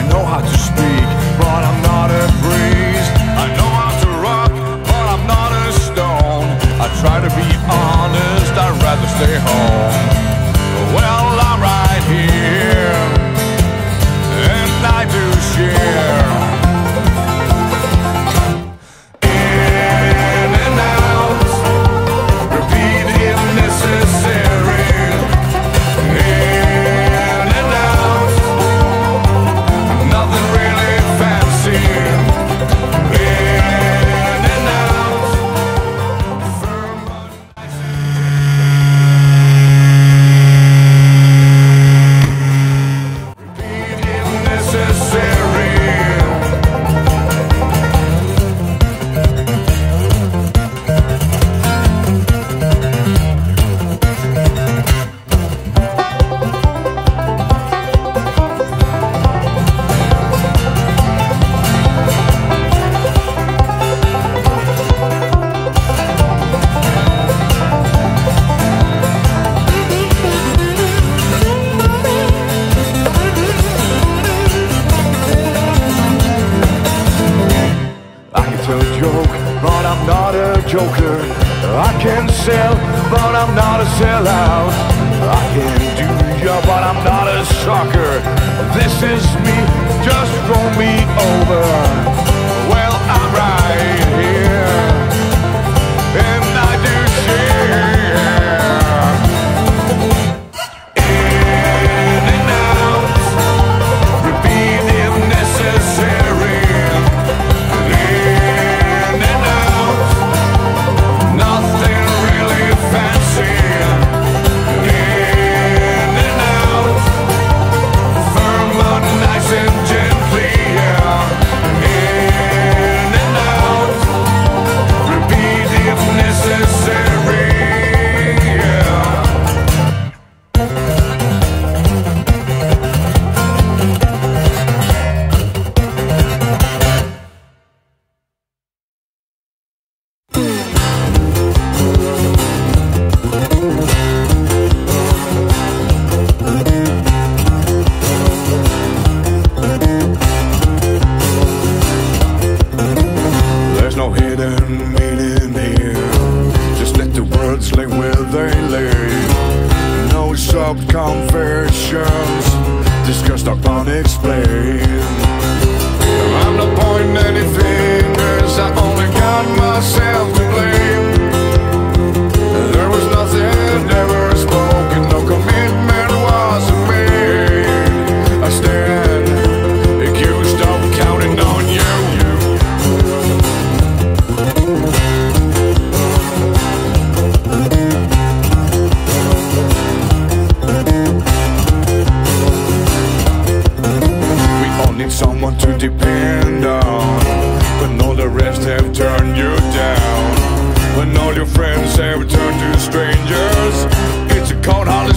I know how to speak, but I'm not a breeze. I know how to rock, but I'm not a stone. I try to be honest, I'd rather stay home. I can tell a joke, but I'm not a joker. I can sell, but I'm not a sellout. I can do ya, but I'm not a sucker. This is me, just throw me over. Confessions, discussed or unexplained. someone to depend on. When all the rest have turned you down. When all your friends have turned to strangers. It's a cold holiday.